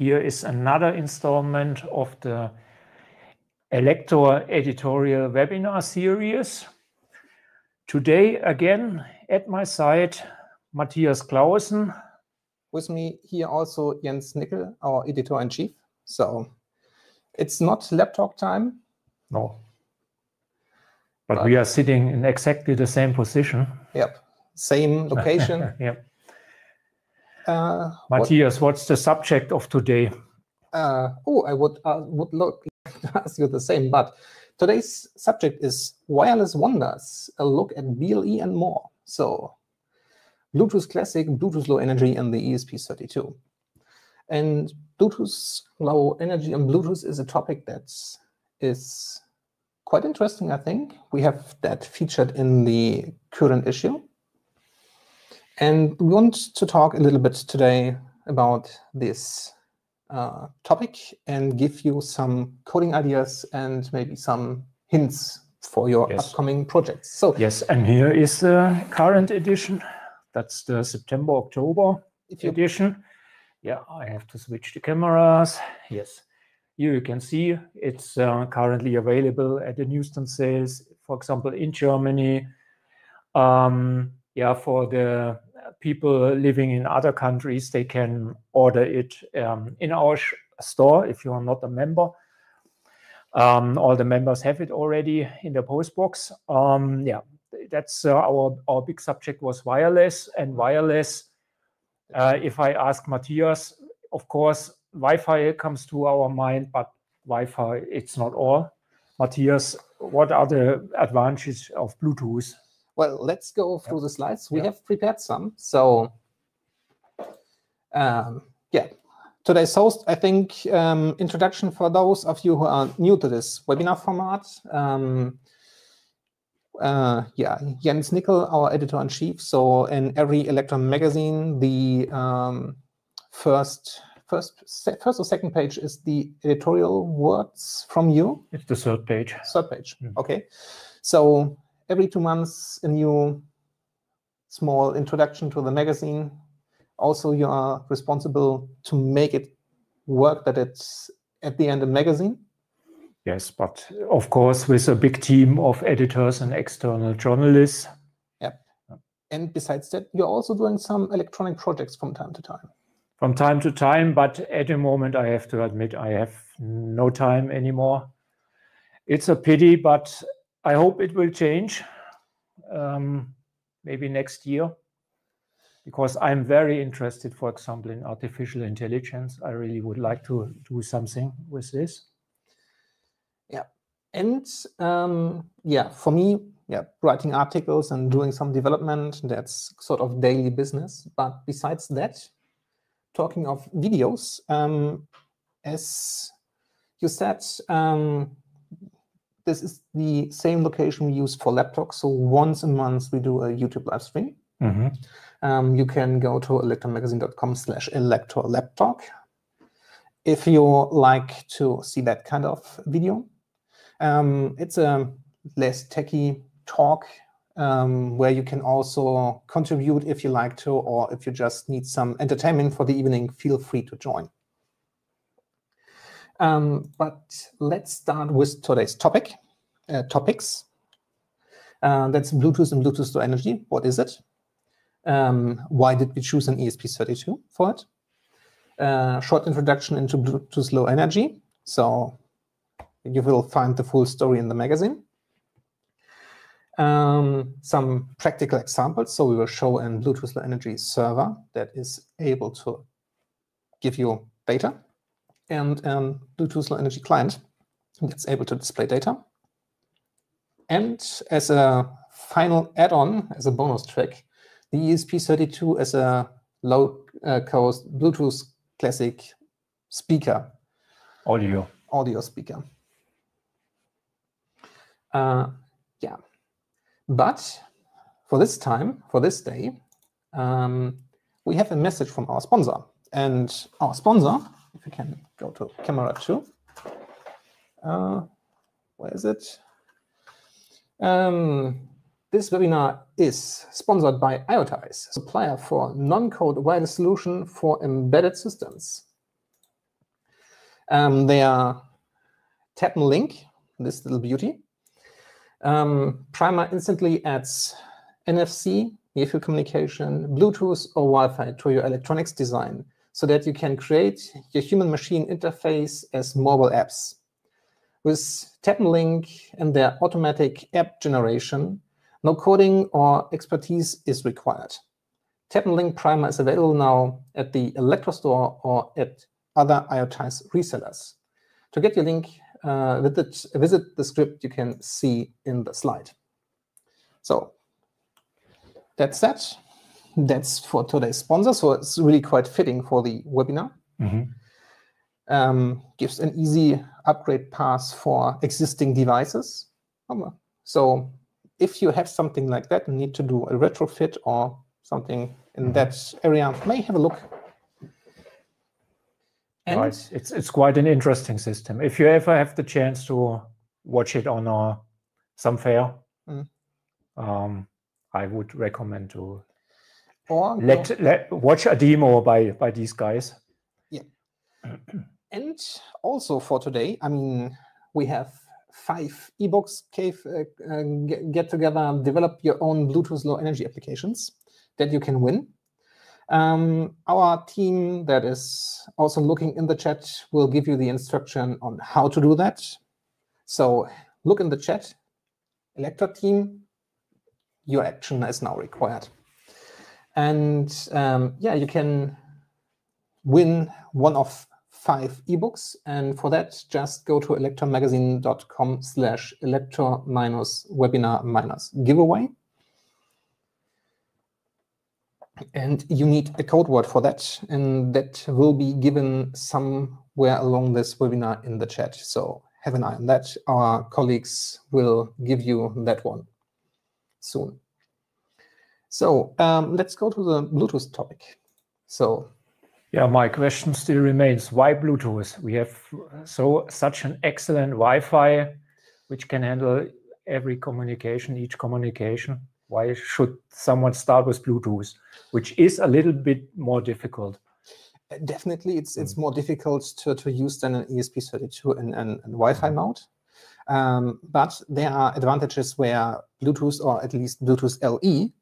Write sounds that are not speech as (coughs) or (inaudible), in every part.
here is another installment of the Elektor editorial webinar series. Today, again, at my side, Mathias Clausen. With me here also Jens Nickel, our editor-in-chief. So it's not talk time. No. But, but we are sitting in exactly the same position. Yep. Same location. (laughs) yep. Uh, Mathias, what, what's the subject of today? Uh, oh, I would uh, would look (laughs) ask you the same, but today's subject is wireless wonders. A look at BLE and more. So, Bluetooth Classic, Bluetooth Low Energy, and the ESP32. And Bluetooth Low Energy and Bluetooth is a topic that is quite interesting. I think we have that featured in the current issue. And we want to talk a little bit today about this uh, topic and give you some coding ideas and maybe some hints for your yes. upcoming projects. So yes, and here is the current edition. That's the September October edition. Yeah, I have to switch the cameras. Yes, here you can see it's uh, currently available at the newsstand sales, for example, in Germany. Um, yeah, for the people living in other countries, they can order it um, in our store if you are not a member. Um, all the members have it already in the post box. Um, yeah, that's uh, our our big subject was wireless and wireless. Uh, if I ask Mathias, of course, Wi-Fi comes to our mind, but Wi-Fi it's not all. Mathias, what are the advantages of Bluetooth? Well, let's go through the slides. We have prepared some. So, um, yeah, today's host, I think, um, introduction for those of you who are new to this webinar format. Um, uh, yeah, Jens Nickel, our editor-in-chief. So in every Elektor magazine, the um, first first first or second page is the editorial words from you. It's the third page. Third page. Mm. Okay. So every two months a new small introduction to the magazine. Also, you are responsible to make it work that it's at the end a magazine. Yes, but of course with a big team of editors and external journalists. Yep. And besides that, you're also doing some electronic projects from time to time. From time to time, but at the moment I have to admit I have no time anymore. It's a pity, but I hope it will change um, maybe next year because I'm very interested, for example, in artificial intelligence. I really would like to do something with this. Yeah. And um, yeah, for me, yeah, writing articles and doing some development, that's sort of daily business. But besides that, talking of videos, um, as you said, um, this is the same location we use for laptops. So once a month, we do a YouTube live stream. Mm -hmm. um, you can go to elektormagazine.com slash elektorlaptalk if you like to see that kind of video. Um, it's a less techy talk um, where you can also contribute if you like to, or if you just need some entertainment for the evening, feel free to join. Um, but let's start with today's topic, uh, topics. Uh, that's Bluetooth and Bluetooth Low Energy. What is it? Um, why did we choose an ESP32 for it? Uh, short introduction into Bluetooth Low Energy. So you will find the full story in the magazine. Um, some practical examples. So we will show a Bluetooth Low Energy server that is able to give you data and um, Bluetooth Low Energy client that's able to display data. And as a final add-on, as a bonus track, the ESP32 as a low-cost uh, Bluetooth classic speaker. Audio. Audio speaker. Uh, yeah. But for this time, for this day, um, we have a message from our sponsor. And our sponsor if you can go to camera two. Uh, where is it? Um, this webinar is sponsored by IoTize, supplier for non-code wireless solution for embedded systems. Um, they are TapNLink, this little beauty. Um, Primer instantly adds NFC, near field communication, Bluetooth or Wi-Fi to your electronics design so that you can create your human machine interface as mobile apps. With Tap and their automatic app generation, no coding or expertise is required. Tap and Primer is available now at the Elektor Store or at other IoTize resellers. To get your link, uh, visit, visit the script you can see in the slide. So that's that. That's for today's sponsor. So it's really quite fitting for the webinar. Mm -hmm. Um, gives an easy upgrade path for existing devices. So if you have something like that and need to do a retrofit or something in mm -hmm. that area, may have a look. And right. It's it's quite an interesting system. If you ever have the chance to watch it on a, some fair, mm. um, I would recommend to or let, let watch a demo by by these guys. Yeah. (clears throat) and also for today, I mean, we have five ebooks cave uh, uh, get, get, together, develop your own Bluetooth low energy applications that you can win. Um, our team that is also looking in the chat will give you the instruction on how to do that. So look in the chat, Elektor team, your action is now required. And um, yeah, you can win one of five ebooks. And for that, just go to elektormagazine.com slash elektor minus webinar minus giveaway. And you need a code word for that. And that will be given somewhere along this webinar in the chat. So have an eye on that. Our colleagues will give you that one soon. So um, let's go to the Bluetooth topic. So yeah, my question still remains: Why Bluetooth? We have so such an excellent Wi-Fi, which can handle every communication, each communication. Why should someone start with Bluetooth, which is a little bit more difficult? Uh, definitely, it's it's mm. more difficult to, to use than an ESP32 and, and, and Wi-Fi mm. mode. Um, but there are advantages where Bluetooth, or at least Bluetooth LE,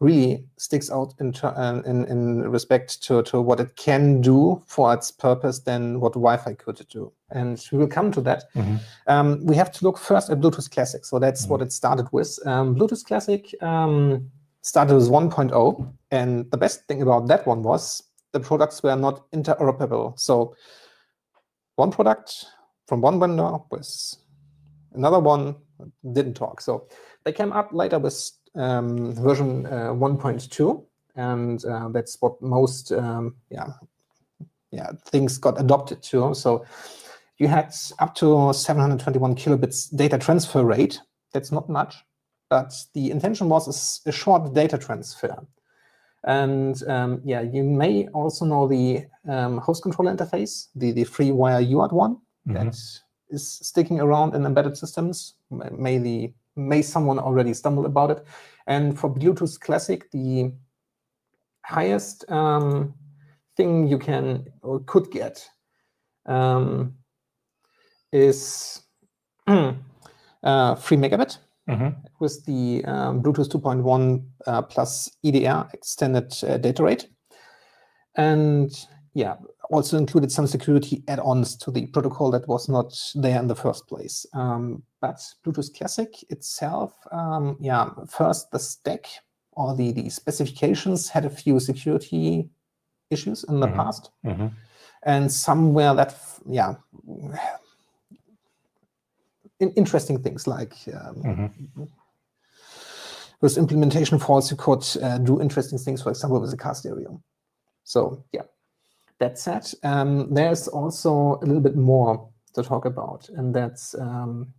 really sticks out in, uh, in, in respect to, to what it can do for its purpose than what Wi-Fi could do. And we will come to that. Mm -hmm. um, we have to look first at Bluetooth Classic. So that's mm -hmm. what it started with. Um, Bluetooth Classic um, started with 1.0. And the best thing about that one was the products were not interoperable. So one product from one vendor with another one didn't talk. So they came up later with um, version uh, 1.2, and uh, that's what most um, yeah yeah things got adopted to. So you had up to 721 kilobits data transfer rate. That's not much, but the intention was a, a short data transfer. And um, yeah, you may also know the um, host controller interface, the, the FreeWire UART one mm -hmm. that is sticking around in embedded systems, mainly may someone already stumble about it. And for Bluetooth Classic, the highest um, thing you can or could get um, is (clears throat) uh, 3 megabit mm -hmm. with the um, Bluetooth 2.1 uh, plus EDR extended uh, data rate. And yeah, also included some security add-ons to the protocol that was not there in the first place. Um, but Bluetooth Classic itself, um, yeah, first the stack or the, the specifications had a few security issues in the mm -hmm. past. Mm -hmm. And somewhere that, yeah, in interesting things like um, mm -hmm. with implementation faults, you could uh, do interesting things, for example, with a car stereo. So yeah, that said, um, there's also a little bit more to talk about, and that's um,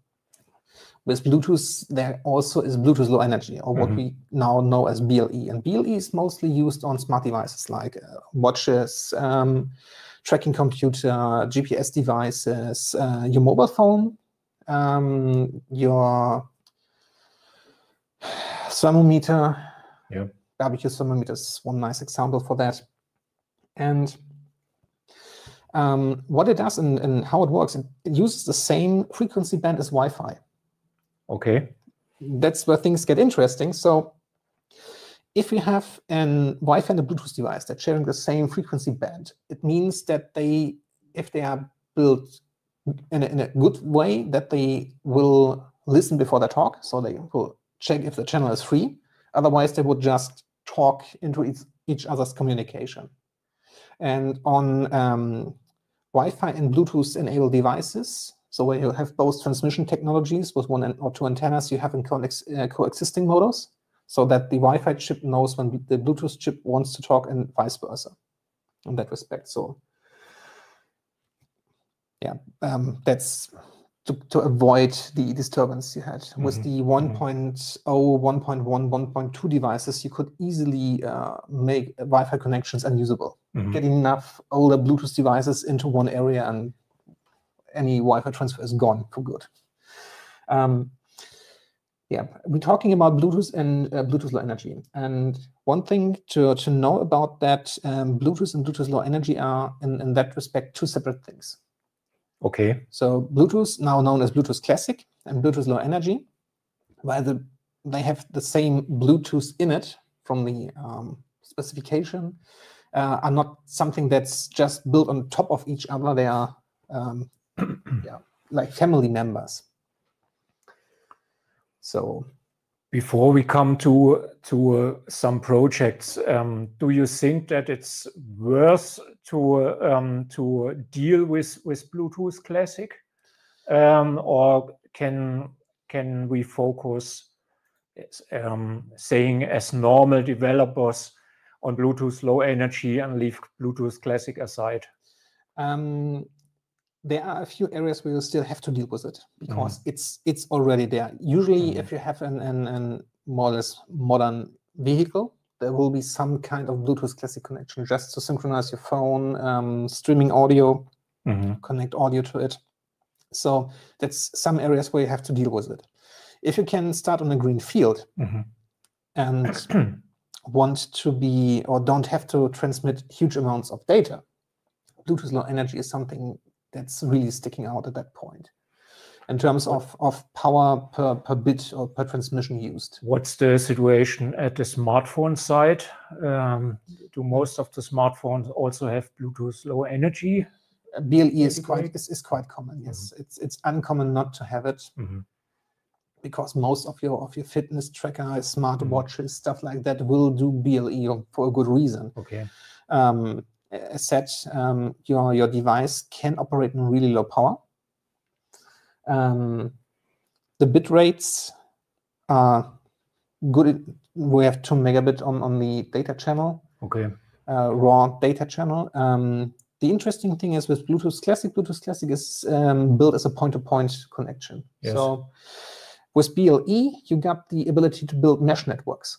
with Bluetooth, there also is Bluetooth Low Energy, or what mm -hmm. we now know as BLE. And BLE is mostly used on smart devices like uh, watches, um, tracking computer, GPS devices, uh, your mobile phone, um, your thermometer. Yeah. Barbecue thermometer is one nice example for that. And Um, what it does and, and how it works, it, it uses the same frequency band as Wi-Fi. Okay. That's where things get interesting. So if you have an Wi-Fi and a Bluetooth device that's sharing the same frequency band, it means that they, if they are built in a, in a good way, that they will listen before they talk. So they will check if the channel is free. Otherwise, they would just talk into each, each other's communication. And on um, Wi-Fi and Bluetooth enabled devices, so where you have both transmission technologies with one or two antennas, you have in uh, coexisting modus so that the Wi-Fi chip knows when the Bluetooth chip wants to talk and vice versa in that respect. So yeah, um, that's to, to avoid the disturbance you had. Mm-hmm. With the 1.0, mm-hmm. 1.1, 1.2 devices, you could easily uh, make Wi-Fi connections unusable. Mm-hmm. Get enough older Bluetooth devices into one area and any Wi-Fi transfer is gone for good. Um, yeah, we're talking about Bluetooth and uh, Bluetooth Low Energy. And one thing to, to know about that, um, Bluetooth and Bluetooth Low Energy are, in, in that respect, two separate things. Okay. So Bluetooth, now known as Bluetooth Classic and Bluetooth Low Energy, while the, they have the same Bluetooth in it from the um, specification, uh, are not something that's just built on top of each other. They are um, (clears throat) yeah, like family members. So before we come to to uh, some projects, um, do you think that it's worth to um, to deal with with Bluetooth Classic, um, or can can we focus, um, saying as normal developers, on Bluetooth Low Energy and leave Bluetooth Classic aside? Um, there are a few areas where you still have to deal with it because mm. it's it's already there. Usually, mm. if you have an, an, an more or less modern vehicle, there will be some kind of Bluetooth Classic connection just to synchronize your phone, um, streaming audio, mm-hmm. connect audio to it. So that's some areas where you have to deal with it. If you can start on a green field mm-hmm. and (clears throat) want to be or don't have to transmit huge amounts of data, Bluetooth Low Energy is something that's really sticking out at that point in terms of, of power per, per bit or per transmission used. What's the situation at the smartphone side? Um, do most of the smartphones also have Bluetooth low energy? BLE is quite is, is quite common. Yes, mm -hmm. it's it's uncommon not to have it mm -hmm. Because most of your of your fitness tracker, smartwatches, mm -hmm. stuff like that will do BLE for a good reason. Okay. Um, as said, um, your, your device can operate in really low power. Um, the bit rates are good. We have two megabit on, on the data channel. Okay. Uh, raw data channel. Um, the interesting thing is with Bluetooth Classic, Bluetooth Classic is um, built as a point-to-point -point connection. Yes. So with BLE, you got the ability to build mesh networks.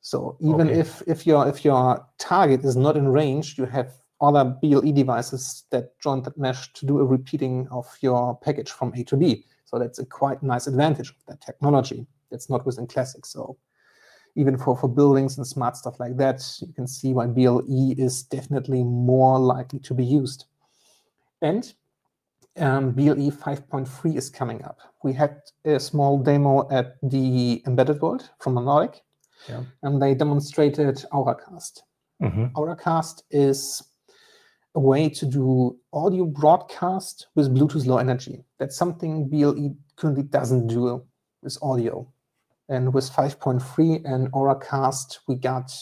So even okay. if if your if your target is not in range, you have other BLE devices that join that mesh to do a repeating of your package from A to B. So that's a quite nice advantage of that technology. That's not within Classic. So even for, for buildings and smart stuff like that, you can see why BLE is definitely more likely to be used. And um, BLE 5.3 is coming up. We had a small demo at the Embedded World from Nordic yeah. and they demonstrated Auracast. Mm-hmm. Auracast is a way to do audio broadcast with Bluetooth Low Energy. That's something BLE currently doesn't do with audio. And with 5.3 and Auracast, we got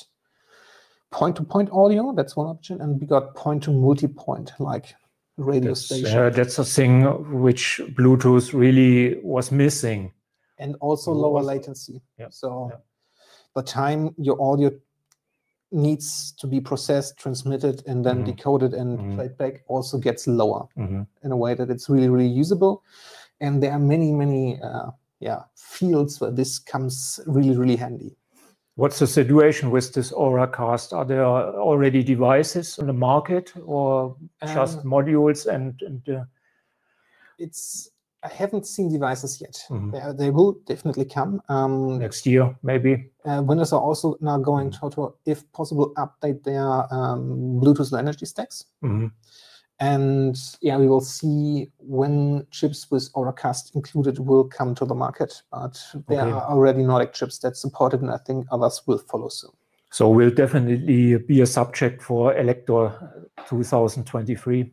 point-to-point audio. That's one option, and we got point-to-multi-point, like radio that's, station. Uh, that's a thing which Bluetooth really was missing. And also lower latency. Yeah. So. Yeah the time your audio needs to be processed, transmitted, and then mm-hmm. decoded and mm-hmm. played back also gets lower mm-hmm. in a way that it's really, really usable. And there are many, many uh, yeah fields where this comes really, really handy. What's the situation with this Auracast? Are there already devices on the market, or just um, modules and? and uh... It's I haven't seen devices yet. Mm-hmm. They, they, will definitely come um, next year, maybe. Uh, Windows are also now going mm-hmm. to, to if possible, update their um, Bluetooth Low Energy stacks, mm-hmm. And yeah, we will see when chips with Auracast included will come to the market. But there Okay. are already Nordic chips that support it, and I think others will follow soon. So will definitely be a subject for Elektor 2023.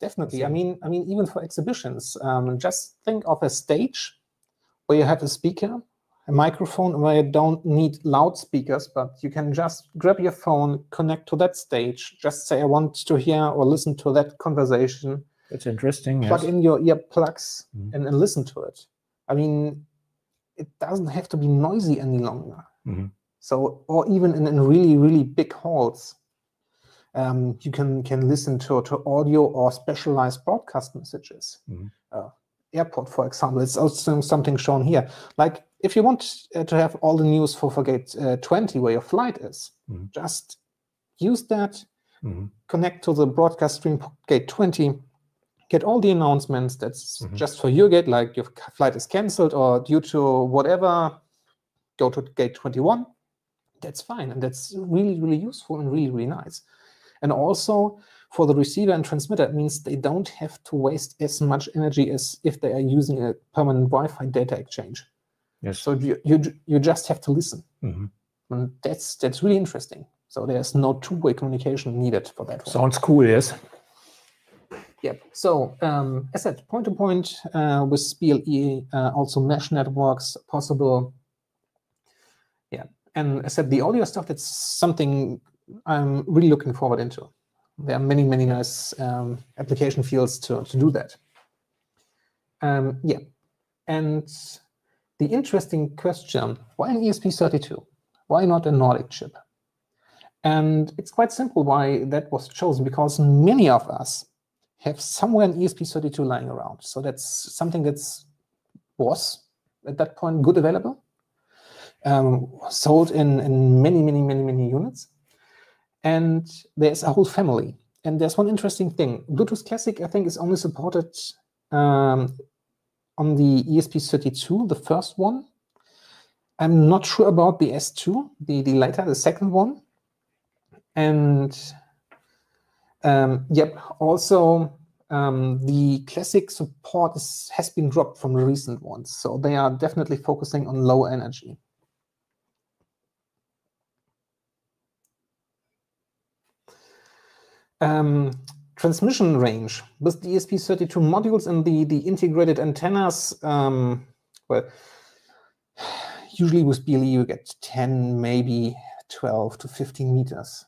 Definitely. I mean, I mean, even for exhibitions, um, just think of a stage where you have a speaker, a microphone, where you don't need loudspeakers, but you can just grab your phone, connect to that stage, just say, "I want to hear or listen to that conversation." That's interesting. Plug Yes. in your earplugs Mhm. and, and listen to it. I mean, it doesn't have to be noisy any longer. Mhm. So, or even in, in really, really big halls, um, you can can listen to, to audio or specialized broadcast messages. Mhm. Uh, airport, for example, it's also something shown here. Like if you want uh, to have all the news for, for gate uh, 20 where your flight is, Mhm. just use that, Mhm. connect to the broadcast stream gate 20, get all the announcements that's Mhm. just for your gate, like your flight is cancelled or due to whatever, go to gate 21 that's fine and that's really really useful and really really nice and also for the receiver and transmitter it means they don't have to waste as much energy as if they are using a permanent wi-fi data exchange Yes. so you you, you just have to listen Mhm. and that's that's really interesting so there's no two-way communication needed for that one. Sounds cool. Yes. Yep. So, um, as said, point to point uh, with BLE, uh, also mesh networks possible. Yeah. And as said, the audio stuff, that's something I'm really looking forward into. There are many, many nice um, application fields to, to do that. Um, yeah. And the interesting question why an ESP32? Why not a Nordic chip? And it's quite simple why that was chosen because many of us have somewhere an ESP32 lying around. So that's something that's was at that point good available, um, sold in, in many, many, many, many units. And there's a whole family. And there's one interesting thing. Bluetooth Classic, I think, is only supported um, on the ESP32, the first one. I'm not sure about the S2, the, the later, the second one. And um, yep. Also, um, the classic support is, has been dropped from the recent ones, so they are definitely focusing on low energy. Um, transmission range with the ESP32 modules and the the integrated antennas. Um, well, usually with BLE you get 10, maybe 12 to 15 meters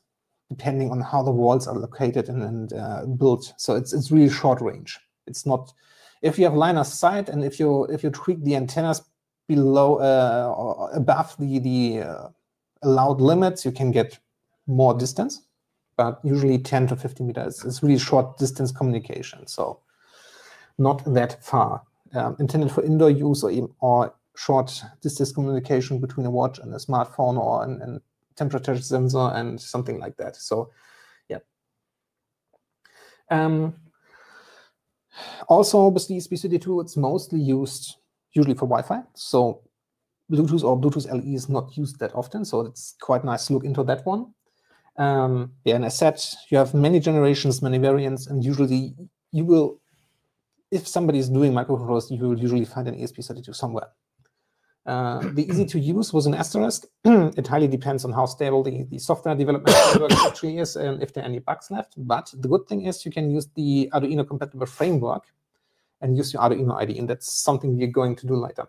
depending on how the walls are located and, and uh, built. So it's it's really short range. It's not if you have line of sight and if you if you tweak the antennas below uh, or above the the uh, allowed limits, you can get more distance. But usually 10 to 50 meters is really short distance communication. So not that far. Um, intended for indoor use or even or short distance communication between a watch and a smartphone or an, an temperature sensor and something like that. So, yeah. Um, also, the ESP32, it's mostly used usually for Wi-Fi. So, Bluetooth or Bluetooth LE is not used that often. So, it's quite nice to look into that one. Um, yeah, and as said, you have many generations, many variants, and usually you will, if somebody is doing microcontrollers, you will usually find an ESP32 somewhere. Uh, the easy to use was an asterisk. (clears throat) it highly depends on how stable the, the software development (coughs) actually is and if there are any bugs left. But the good thing is you can use the Arduino compatible framework and use your Arduino IDE, and that's something we're going to do later.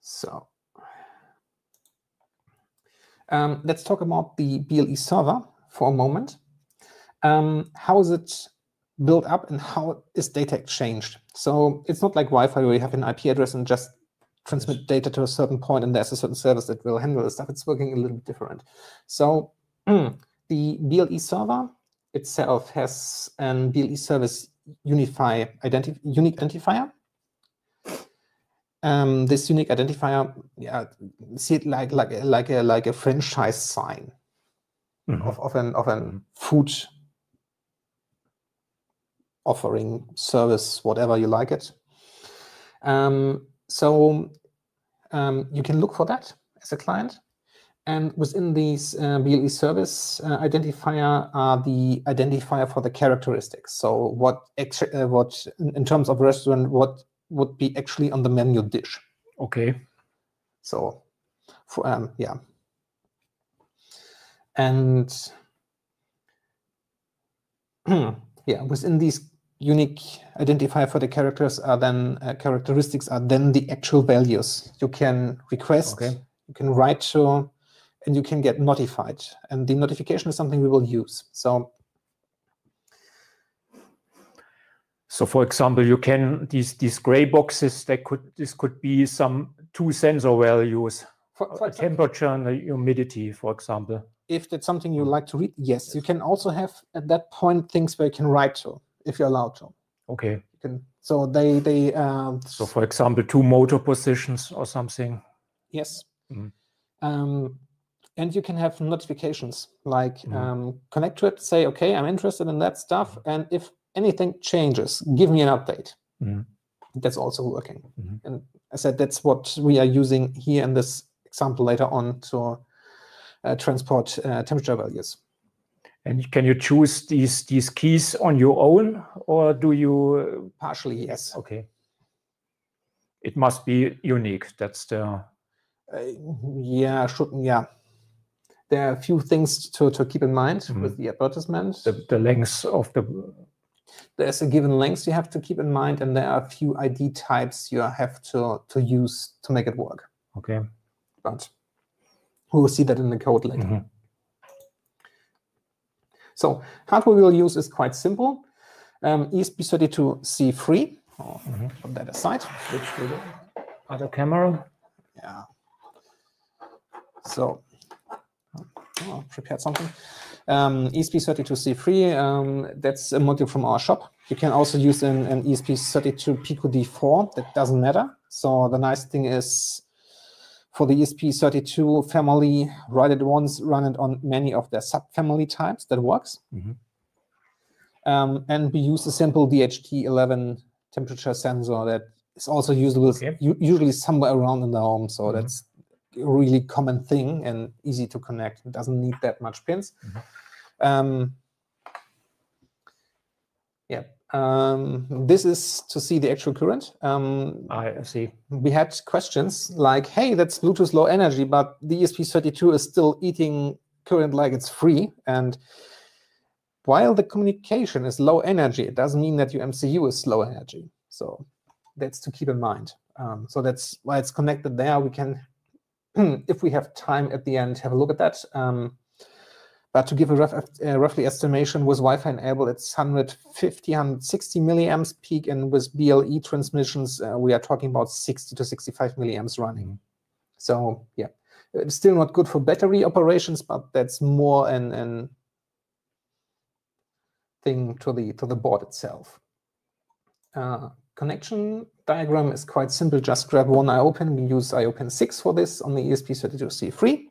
So um, let's talk about the BLE server for a moment. Um, how is it built up and how is data exchanged? So it's not like Wi-Fi where you have an IP address and just transmit data to a certain point and there's a certain service that will handle the stuff. It's working a little bit different. So mm, the BLE server itself has an BLE service unify identif unique identifier. Um, this unique identifier, yeah, see it like like like a like a franchise sign mm -hmm. of, of an of an food offering service, whatever you like it. Um, so um, you can look for that as a client. And within these uh, BLE service uh, identifier are the identifier for the characteristics. So what, uh, what in, in terms of restaurant, what would be actually on the menu dish. Okay. So, for, um, yeah. And (clears throat) yeah, within these unique identifier for the characters are then uh, characteristics are then the actual values you can request, okay. you can write to, and you can get notified. And the notification is something we will use. So So for example, you can these these gray boxes that could this could be some two sensor values for, for temperature and humidity, for example. If that's something you like to read, yes. yes. You can also have at that point things where you can write to if you're allowed to. Okay. You can so they they um, so for example two motor positions or something. Yes. Mm. Um, and you can have notifications like mm. um, connect to it say okay i'm interested in that stuff mm. and if anything changes give me an update mm. that's also working -hmm. and i said that's what we are using here in this example later on to uh, transport uh, temperature values and can you choose these these keys on your own or do you uh, partially yes okay it must be unique that's the uh, yeah should yeah there are a few things to, to keep in mind mm. with the advertisement. The, the length of the there's a given length you have to keep in mind, and there are a few ID types you have to to use to make it work. Okay, but we will see that in the code later. Mm -hmm. So hardware we'll use is quite simple. Um, ESP32C3. Oh, mm -hmm. Put that aside. Switch to the other camera. Yeah. So oh, prepared something. Um, ESP32C3, um, that's a module from our shop. You can also use an, an ESP32 Pico D4, that doesn't matter. So the nice thing is for the ESP32 family, write it once, run it on many of their subfamily types, that works. Mm -hmm. um, and we use a simple DHT11 temperature sensor that is also usable okay. usually somewhere around in the home. So mm -hmm. that's really common thing and easy to connect. It doesn't need that much pins. Mm -hmm. um, yeah, um, this is to see the actual current. Um, I see. We had questions like, hey, that's Bluetooth low energy, but the ESP32 is still eating current like it's free. And while the communication is low energy, it doesn't mean that your MCU is low energy. So that's to keep in mind. Um, so that's why it's connected there. We can (clears throat) if we have time at the end, have a look at that. Um, but to give a rough, uh, roughly estimation, with Wi-Fi enabled, it's 150, 160 milliamps peak, and with BLE transmissions, uh, we are talking about 60 to 65 milliamps running. So yeah, it's still not good for battery operations, but that's more an, an thing to the to the board itself. Uh, connection diagram is quite simple. Just grab one IOPN. We use IOPN 6 for this on the ESP32C3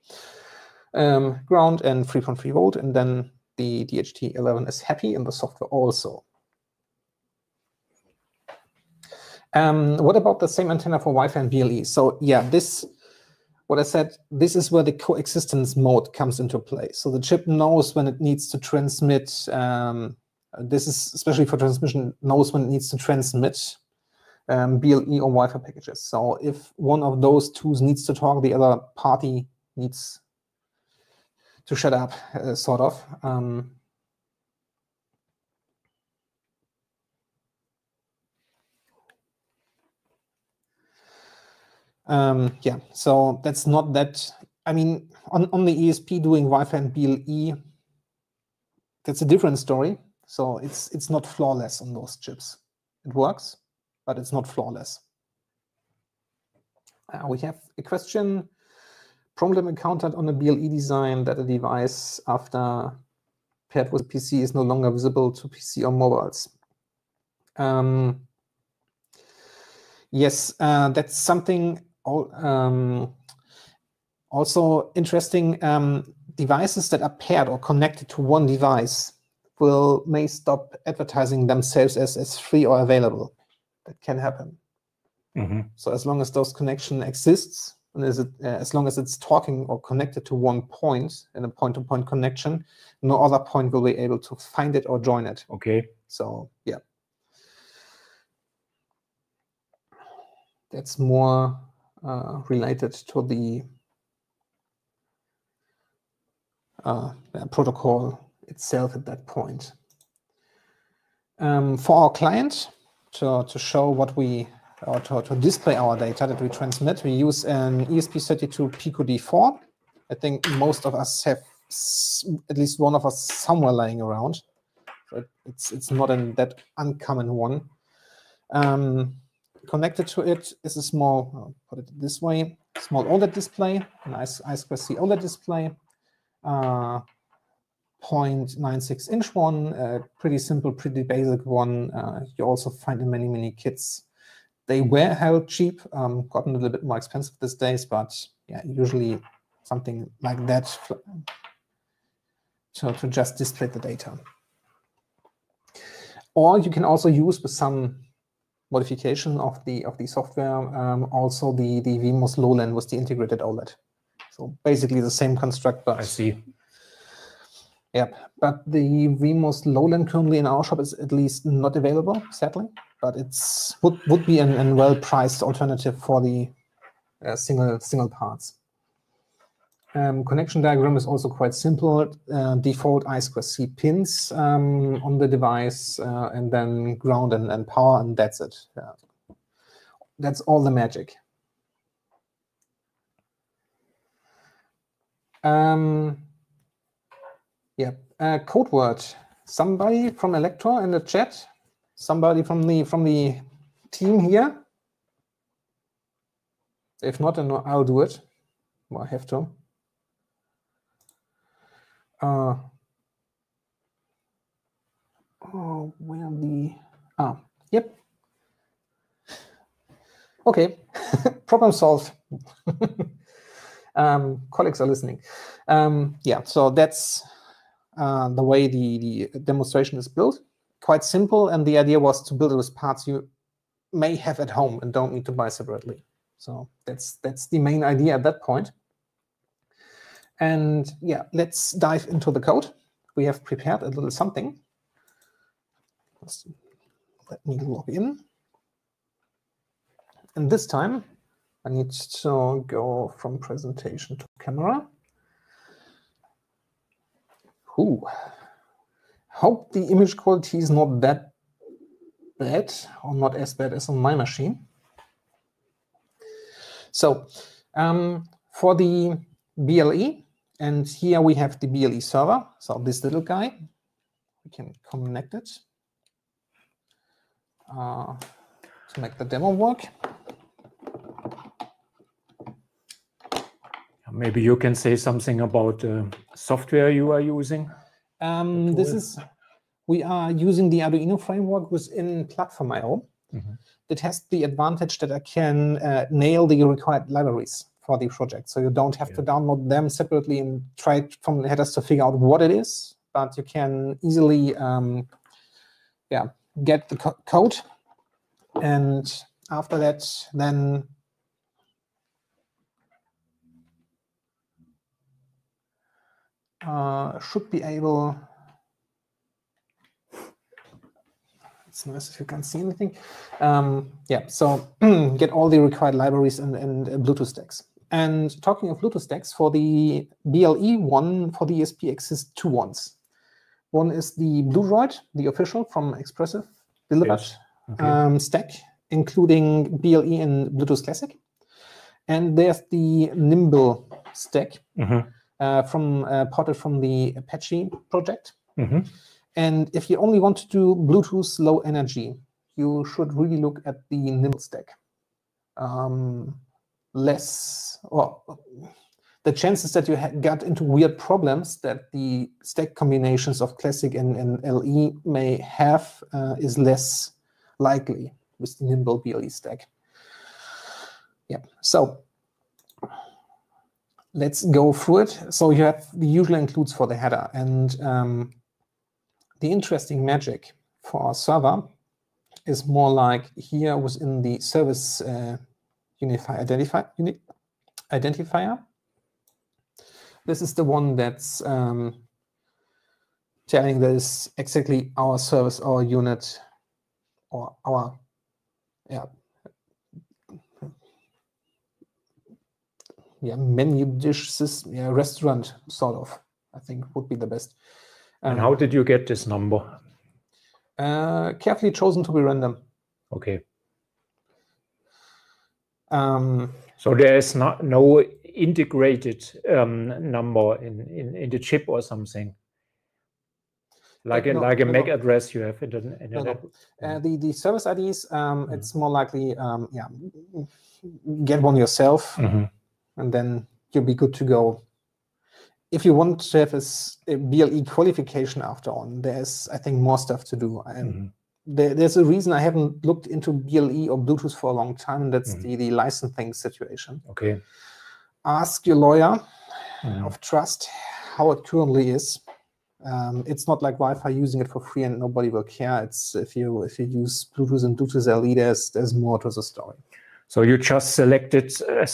um, ground and 3.3 volt. And then the DHT11 is happy in the software also. Um, what about the same antenna for Wi-Fi and BLE? So yeah, this, what I said, this is where the coexistence mode comes into play. So the chip knows when it needs to transmit um, this is especially for transmission, knows when it needs to transmit um, BLE or Wi-Fi packages. So if one of those two needs to talk, the other party needs to shut up, uh, sort of. Um, um, yeah, so that's not that. I mean, on, on the ESP doing Wi-Fi and BLE, that's a different story. So it's it's not flawless on those chips. It works, but it's not flawless. Uh, we have a question problem encountered on a BLE design that a device after paired with PC is no longer visible to PC or mobiles. Um, yes, uh, that's something all, um, also interesting. Um, devices that are paired or connected to one device will may stop advertising themselves as, as free or available. That can happen. Mm -hmm. So as long as those connection exists, and as, it, uh, as long as it's talking or connected to one point in a point-to-point -point connection, no other point will be able to find it or join it. Okay. So yeah, that's more uh, related to the uh, protocol itself at that point. Um, for our client, to, to show what we, or to, to display our data that we transmit, we use an ESP32 Pico D4. I think most of us have at least one of us somewhere lying around. So it's, it's not an, that uncommon one. Um, connected to it is a small, I'll put it this way, small OLED display, an I2C OLED display, uh, 0.96 inch one, uh, pretty simple, pretty basic one. Uh, you also find in many, many kits. They were held cheap, um, gotten a little bit more expensive these days, but yeah, usually something like that to, to just display the data. Or you can also use with some modification of the of the software um, also the the Wemos Lolin with the integrated OLED. So basically the same construct, but I see. Yep, but the Wemos Lolin currently in our shop is at least not available, sadly. But it's would would be an, an well priced alternative for the uh, single single parts. Um, connection diagram is also quite simple. Uh, default I2C pins um, on the device, uh, and then ground and, and, power, and that's it. Yeah. That's all the magic. Um, yeah, uh, code word. Somebody from Elektor in the chat. Somebody from the from the team here. If not, then I'll do it. Well, I have to. Uh, oh, where the ah, yep. Okay, (laughs) problem solved. (laughs) um, colleagues are listening. Um, yeah, so that's uh, the way the, the demonstration is built. Quite simple, and the idea was to build it with parts you may have at home and don't need to buy separately. So that's that's the main idea at that point. And yeah, let's dive into the code. We have prepared a little something. let me log in. And this time, I need to go from presentation to camera. Ooh. Hope the image quality is not that bad or not as bad as on my machine. So um, for the BLE, and here we have the BLE server. So this little guy, we can connect it uh, to make the demo work. Maybe you can say something about the software you are using. Um, this is, we are using the Arduino framework within PlatformIO. Mm -hmm. That has the advantage that I can uh, nail the required libraries for the project. So you don't have yeah. to download them separately and try from the headers to figure out what it is, but you can easily, um, yeah, get the co code. And after that, then uh, should be able, it's nice if you can't see anything. Um, yeah, so (clears throat) get all the required libraries and, and uh, Bluetooth stacks. And talking of Bluetooth stacks, for the BLE one, for the ESP exists two ones. One is the BlueDroid, the official from Espressif delivered yes. okay. um, stack, including BLE and Bluetooth Classic. And there's the NimBLE stack, mm -hmm from uh, ported from the Apache project. Mm -hmm. And if you only want to do Bluetooth low energy, you should really look at the NimBLE stack. Um, less, or the chances that you get into weird problems that the stack combinations of classic and, and LE may have uh, is less likely with the NimBLE BLE stack. Yeah, so let's go through it. So you have the usual includes for the header. And um, the interesting magic for our server is more like here within the service uh, unify identify unit. identifier. This is the one that's um, telling that is exactly our service, our unit, or our yeah yeah menu dish system, yeah, restaurant sort of. I think would be the best. And how did you get this number? Uh, carefully chosen to be random. Okay. Um, so there is not no integrated um, number in, in, in the chip or something. Like a, no, like a no, MAC no. address you have in the, in the uh, the the service IDs. Um, mm. It's more likely, um, yeah, get one yourself, mm -hmm. And then you'll be good to go if you want to have a, a, BLE qualification after on, there's I think more stuff to do. And mm -hmm. there, there's a reason I haven't looked into BLE or Bluetooth for a long time, and that's mm -hmm. the, the licensing situation. Okay. Ask your lawyer mm -hmm. of trust how it currently is. Um, it's not like Wi-Fi using it for free and nobody will care. It's if you if you use Bluetooth and Bluetooth LE, there's there's more to the story. So you just selected uh,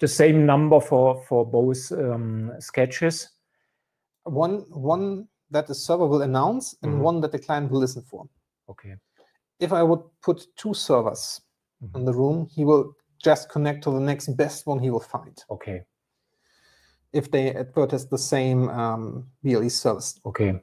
the same number for for both um, sketches. One one that the server will announce and mm -hmm. one that the client will listen for. Okay. If I would put two servers mm -hmm. in the room, he will just connect to the next best one he will find. Okay. If they advertise the same um, BLE service. Okay.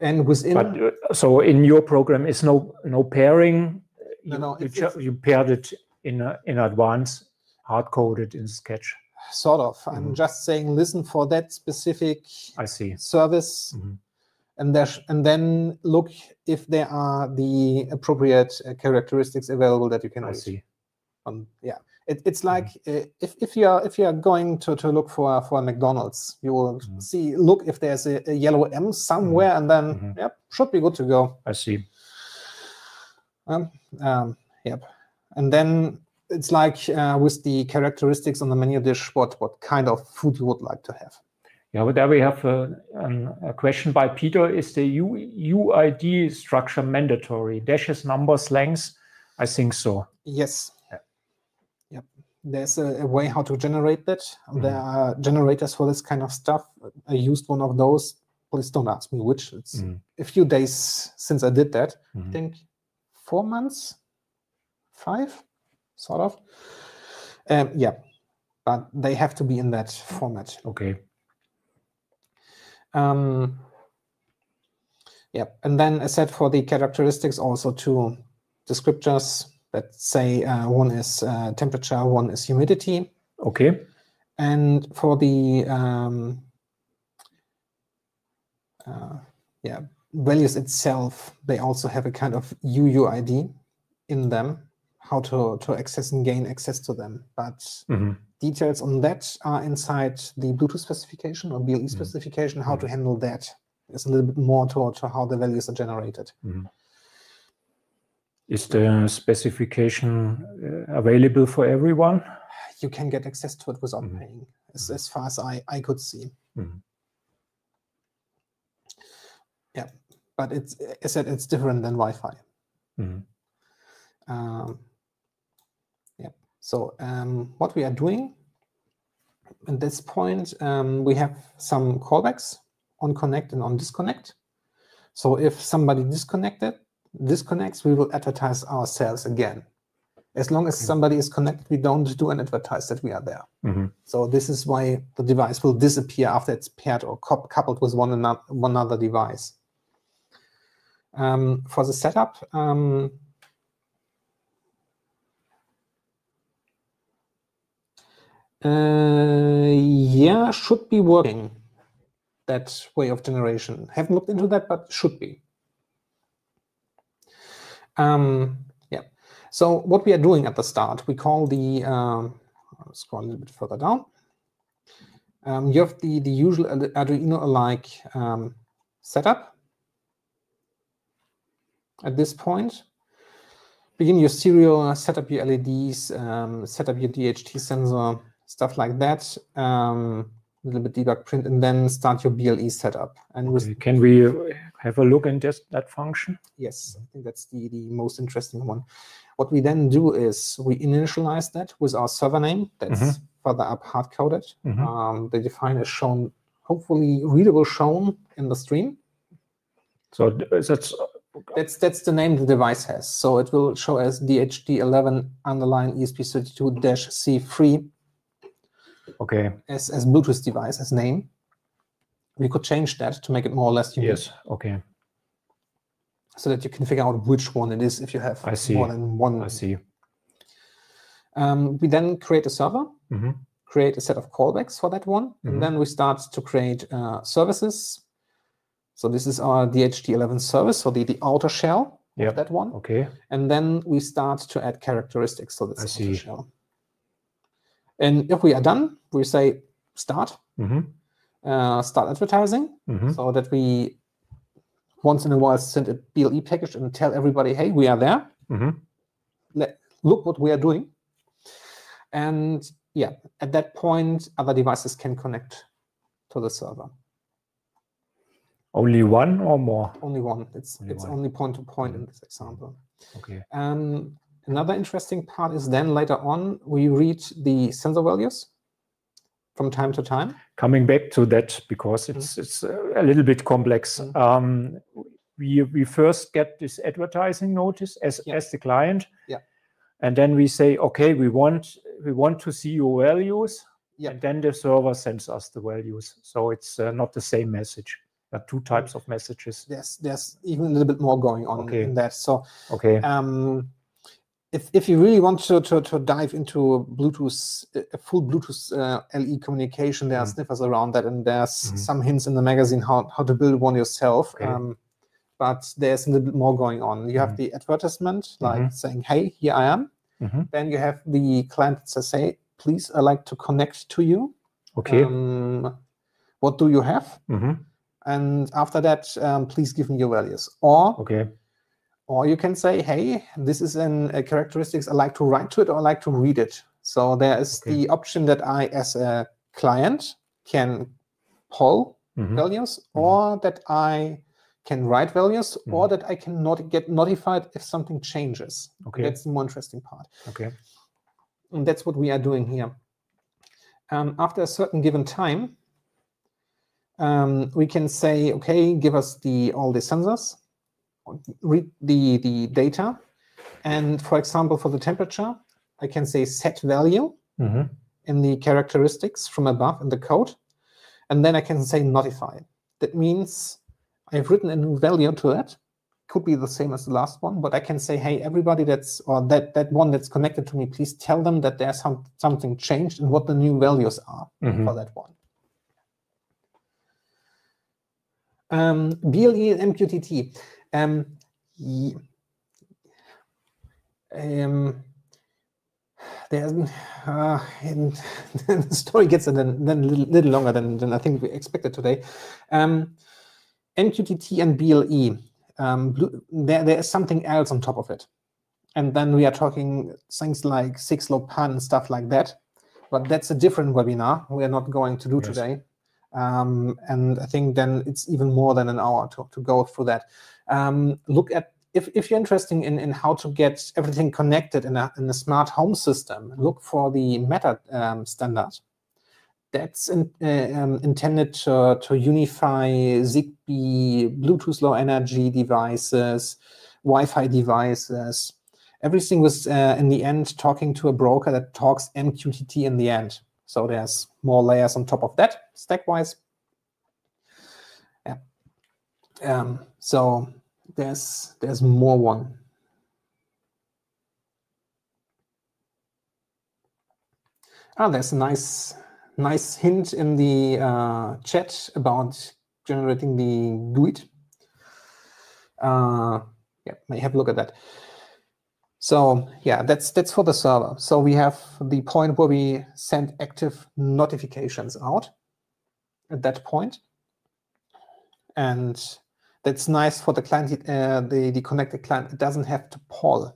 And within. But uh, so in your program is no no pairing. No, no, you, you paired it in in advance, hard coded in Sketch. Sort of. Mm -hmm. I'm mm-hmm. just saying, listen for that specific I see service. Mm -hmm. And, there, and then look if there are the appropriate uh, characteristics available that you can I see. Um, yeah, it, it's mm-hmm. like mm -hmm. uh, if, if you are if you are going to, to look for for McDonald's, you will mm-hmm. see look if there's a, a yellow M somewhere, and then yep, should be good to go. I see. Um, um, yep and then it's like uh, with the characteristics on the menu dish, what, what kind of food you would like to have. Yeah, but there we have a, a question by Peter. Is the U, UID structure mandatory? Dashes, numbers, lengths? I think so. Yes. Yeah. Yep. There's a, a, way how to generate that. Mm. There are generators for this kind of stuff. I used one of those. Please don't ask me which. It's mm. a few days since I did that. Mm. I mm-hmm. think four months five, sort of. Um, yeah, but they have to be in that format. Okay. Um, yeah, and then I said for the characteristics also two descriptors that say uh, one is uh, temperature, one is humidity. Okay. And for the um, uh, yeah values itself, they also have a kind of UUID in them how to, to access and gain access to them. But mm-hmm. details on that are inside the Bluetooth specification or BLE mm-hmm. specification. How to mm-hmm. handle that is a little bit more to, to how the values are generated. Mm-hmm. Is the specification uh, available for everyone? You can get access to it without mm-hmm. paying, as, mm-hmm. as far as I, I could see. Yeah, but it's, I said, it's different than Wi-Fi. Um, so um, what we are doing at this point, um, we have some callbacks on connect and on disconnect. So if somebody disconnected, disconnects, we will advertise ourselves again. As long as mm-hmm. somebody is connected, we don't do an advertise that we are there. Mm -hmm. So this is why the device will disappear after it's paired or coupled with one another, one other device. Um, for the setup, um, Uh, yeah, should be working that way of generation. Haven't looked into that, but should be. Um, yeah. So what we are doing at the start, we call the, um, scroll a little bit further down. Um, you have the, the usual Arduino-alike um, setup at this point. Begin your serial, set up your LEDs, um, set up your DHT sensor, stuff like that. Um, a little bit debug print, and then start your BLE setup. And okay. can we have a look in just that function? Yes, I think that's the, the most interesting one. What we then do is we initialize that with our server name. That's mm -hmm. further up hard coded. Mhm. Um, the define is shown, hopefully readable shown in the stream. So that's That's that's the name the device has. So it will show as DHT11 underline E ESP32 dash C3 okay. as, as Bluetooth device as name. We could change that to make it more or less unique Yes. Okay. so that you can figure out which one it is if you have I see. more than one. I see. Um, we then create a server, hmm create a set of callbacks for that one, Mhm. and then we start to create uh, services. So this is our DHT11 service, so the, the outer shell Yep. of that one. Okay. And then we start to add characteristics to this I outer see. shell. And if we are done, we say start, hmm uh, start advertising, hmm so that we once in a while send a BLE package and tell everybody, hey, we are there. hmm Let, look what we are doing. And yeah, at that point, other devices can connect to the server. Only one or more? Only one. It's Only it's one. only point to point in Mhm. this example. Okay. Um, another interesting part is then later on we read the sensor values from time to time. Coming back to that because Mm-hmm. it's it's uh, a little bit complex. Mhm. Um, we we first get this advertising notice as Yeah. as the client. Yeah. And then we say, okay, we want we want to see your values. Yeah. And then the server sends us the values. So it's uh, not the same message. There are two types of messages. There's there's even a little bit more going on Okay. in that. So Okay. um, if if you really want to to, to dive into Bluetooth, a full Bluetooth uh, LE communication, there are Mhm. sniffers around that, and there's Mhm. some hints in the magazine how how to build one yourself. Okay. Um, but there's a little bit more going on. You have Mhm. the advertisement, like Mhm. saying, "Hey, here I am." Mhm. Then you have the client that says, "Hey, please, I like to connect to you. Okay. Um, what do you have?" Mhm. And after that, um, please give me your values. Or Okay. Or you can say, hey, this is an a characteristics I like to write to it or I like to read it. So there is Okay. the option that I, as a client, can poll Mhm. values, Mhm. or that I can write values, or Mhm. that I can not get notified if something changes. Okay. That's the more interesting part. Okay. And that's what we are doing here. Um, after a certain given time, um, we can say, okay, give us the all the sensors, read the, the data. And for example, for the temperature, I can say set value Mhm. in the characteristics from above in the code. And then I can say notify. That means I've written a new value to it. Could be the same as the last one, but I can say, hey, everybody that's or that that one that's connected to me, please tell them that there's some something changed and what the new values are Mhm. for that one. Um, BLE and MQTT. Um, um, there's uh, and the story gets then, then a little, little longer than, than I think we expected today. Um, MQTT and BLE, um, blue, there, there is something else on top of it. And then we are talking things like 6LoWPAN and stuff like that. But that's a different webinar we are not going to do Yes. today. Um, and I think then it's even more than an hour to, to go through that. Um, look at if, if you're interested in, in how to get everything connected in a, in a smart home system, look for the Matter um, standard. That's in, uh, um, intended to, to unify ZigBee, Bluetooth Low Energy devices, Wi-Fi devices. Everything was uh, in the end talking to a broker that talks MQTT in the end. So there's more layers on top of that stack-wise. Yeah. Um, so there's there's more one. Ah, there's a nice nice hint in the uh, chat about generating the GUID. Uh, yeah, may have a look at that. So yeah, that's that's for the server. So we have the point where we send active notifications out at that point, and that's nice for the client. Uh, the the connected client it doesn't have to poll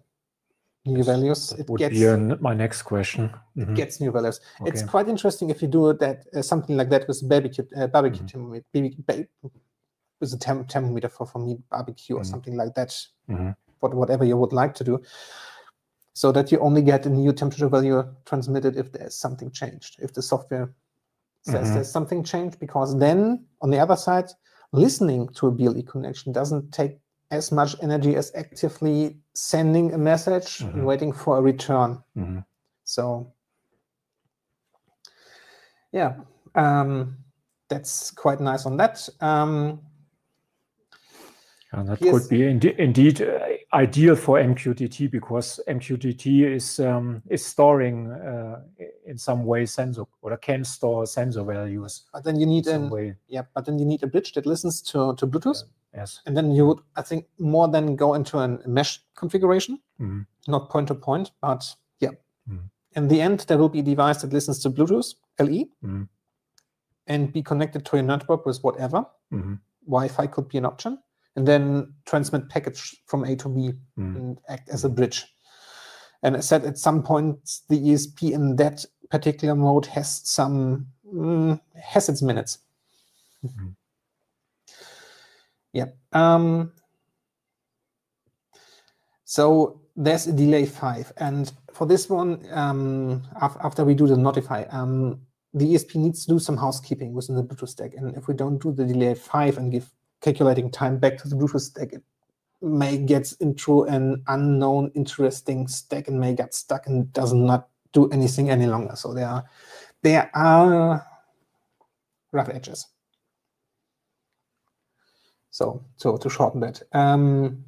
new values. It would gets be an, my next question. Mhm. gets new values. It's quite interesting if you do that uh, something like that with barbecue uh, barbecue Mhm. thermometer, with a tem- thermometer for for meat barbecue or Mhm. something like that. What whatever you would like to do. so that you only get a new temperature value transmitted if there's something changed, if the software says Mhm. there's something changed, because then on the other side, listening to a BLE connection doesn't take as much energy as actively sending a message and Mhm. waiting for a return. Mhm. So yeah, um, that's quite nice on that. Um, And that Yes. could be inde- indeed uh, ideal for MQTT because MQTT is um, is storing uh, in some way sensor or can store sensor values but then you need an way. yeah, but then you need a bridge that listens to, to Bluetooth. Yes. And then you would, I think, more than go into a mesh configuration, Mhm. not point to point, but yeah. Mhm. In the end, there will be a device that listens to Bluetooth, LE, Mhm. and be connected to your network with whatever. Mhm. Wi-Fi could be an option, and then transmit package from A to B Mhm. and act as a bridge. And I said at some point the ESP in that particular mode has some mm, has its minutes. Mhm. Yeah. Um, so there's a delay five, and for this one, um, af- after we do the notify, um, the ESP needs to do some housekeeping within the Bluetooth stack. And if we don't do the delay five and give calculating time back to the Bluetooth stack, it may get into an unknown, interesting stack and may get stuck and does not do anything any longer. So there are there are rough edges. So, so to shorten that, um,